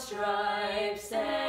stripes and